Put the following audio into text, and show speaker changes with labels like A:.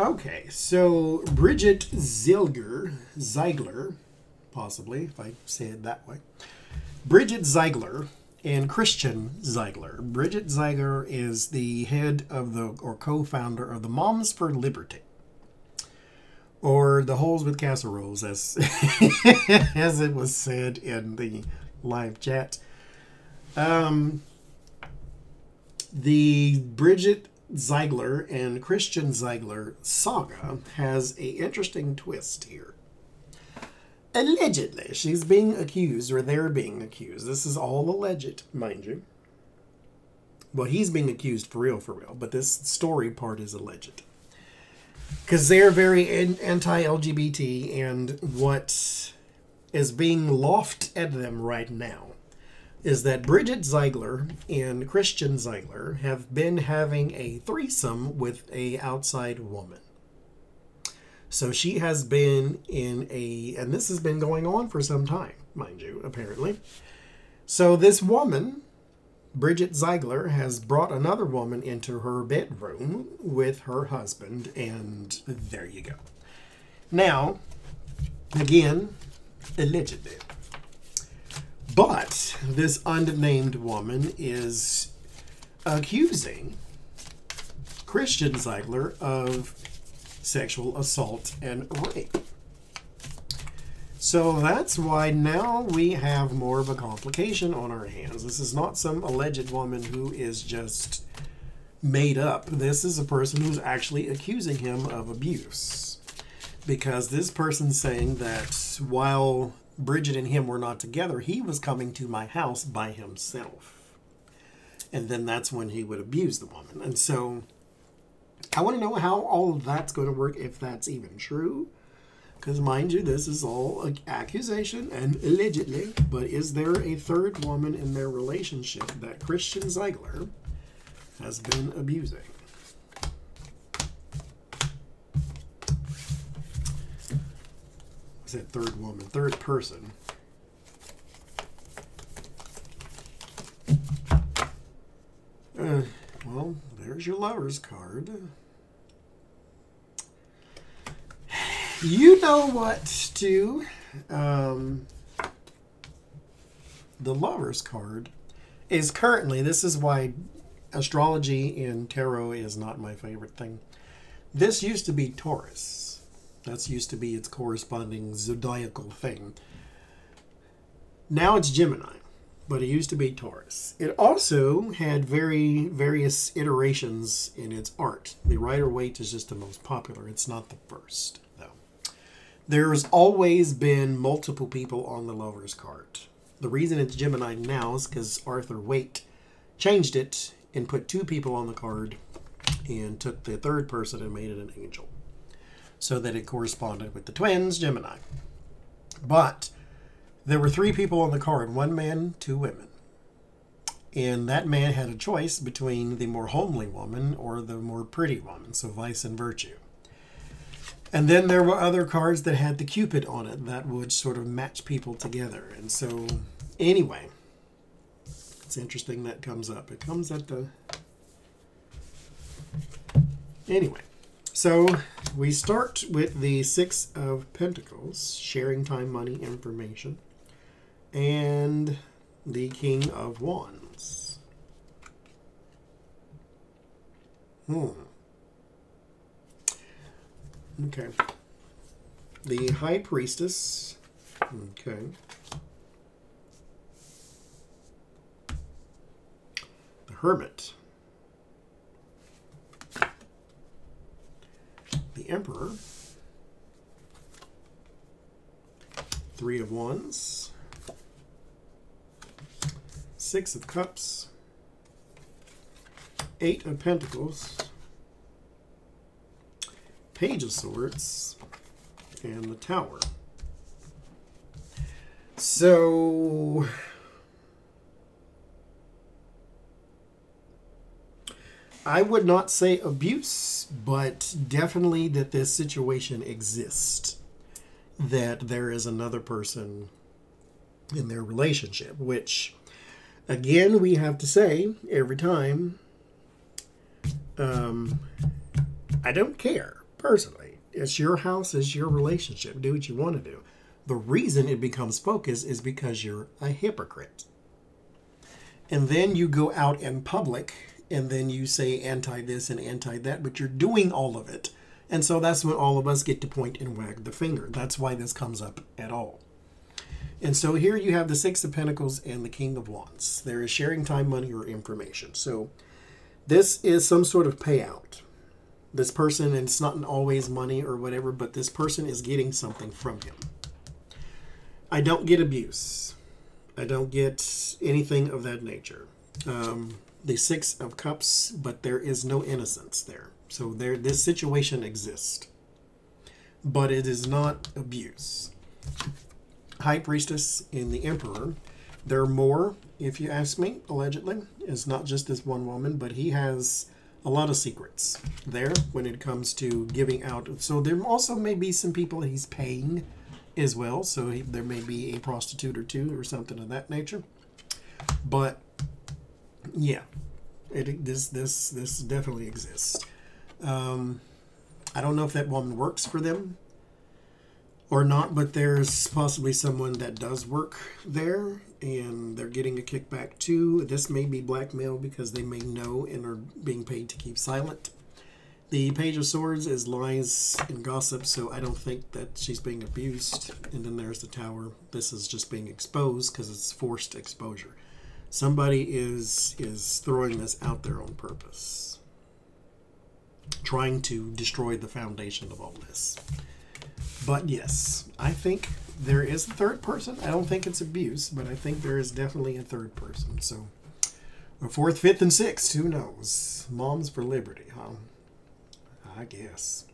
A: Okay, so Bridget Zilger, Ziegler, possibly, if I say it that way. Bridget Ziegler and Christian Ziegler. Bridget Ziegler is the head of the, or co founder of the Moms for Liberty. Or the holes with casseroles, as, as it was said in the live chat. Um, the Bridget Ziegler and Christian Ziegler saga has a interesting twist here. Allegedly, she's being accused, or they're being accused. This is all alleged, mind you. Well, he's being accused for real, for real, but this story part is alleged. Because they're very anti LGBT, and what is being lofted at them right now is that Bridget Ziegler and Christian Ziegler have been having a threesome with a outside woman. So she has been in a, and this has been going on for some time, mind you, apparently. So this woman, Bridget Ziegler, has brought another woman into her bedroom with her husband, and there you go. Now, again, allegedly. But this unnamed woman is accusing Christian Ziegler of sexual assault and rape. So that's why now we have more of a complication on our hands. This is not some alleged woman who is just made up. This is a person who's actually accusing him of abuse. Because this person's saying that while Bridget and him were not together, he was coming to my house by himself. And then that's when he would abuse the woman. And so I want to know how all of that's going to work, if that's even true. Because, mind you, this is all an accusation and allegedly. But is there a third woman in their relationship that Christian Ziegler has been abusing? I said third woman, third person. Uh, well, there's your lover's card. You know what to. Um, the lover's card is currently, this is why astrology and tarot is not my favorite thing. This used to be Taurus. That's used to be its corresponding zodiacal thing. Now it's Gemini, but it used to be Taurus. It also had very various iterations in its art. The Rider Waite is just the most popular. It's not the first, though. There's always been multiple people on the lover's card. The reason it's Gemini now is because Arthur Waite changed it and put two people on the card and took the third person and made it an angel so that it corresponded with the twins, Gemini. But there were three people on the card one man, two women. And that man had a choice between the more homely woman or the more pretty woman, so vice and virtue. And then there were other cards that had the Cupid on it that would sort of match people together. And so, anyway, it's interesting that comes up. It comes at the. Anyway, so we start with the Six of Pentacles, sharing time, money, information, and the King of Wands. Hmm. Okay. The High Priestess. Okay. The Hermit. Emperor. Three of Wands. Six of Cups. Eight of Pentacles. Page of Swords. And the Tower. So I would not say abuse, but definitely that this situation exists. That there is another person in their relationship, which, again, we have to say every time um, I don't care personally. It's your house, it's your relationship. Do what you want to do. The reason it becomes focus is because you're a hypocrite. And then you go out in public and then you say anti this and anti that, but you're doing all of it. And so that's when all of us get to point and wag the finger. That's why this comes up at all. And so here you have the Six of Pentacles and the King of Wands. There is sharing time, money, or information. So this is some sort of payout. This person, and it's not always money or whatever, but this person is getting something from him. I don't get abuse. I don't get anything of that nature. Um, the Six of Cups, but there is no innocence there. So there, this situation exists, but it is not abuse. High Priestess and the Emperor. There are more, if you ask me, allegedly. It's not just this one woman, but he has a lot of secrets there when it comes to giving out. So there also may be some people he's paying as well. So he, there may be a prostitute or two or something of that nature. But yeah, it this this this definitely exists. Um, I don't know if that woman works for them or not, but there's possibly someone that does work there and they're getting a kickback too. This may be blackmail because they may know and are being paid to keep silent. The Page of Swords is lies and gossip, so I don't think that she's being abused. And then there's the Tower. This is just being exposed because it's forced exposure. Somebody is is throwing this out there on purpose, trying to destroy the foundation of all this. But yes, I think there is a third person. I don't think it's abuse, but I think there is definitely a third person. So, a fourth, fifth, and sixth. Who knows? Moms for liberty, huh? I guess.